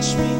touch me.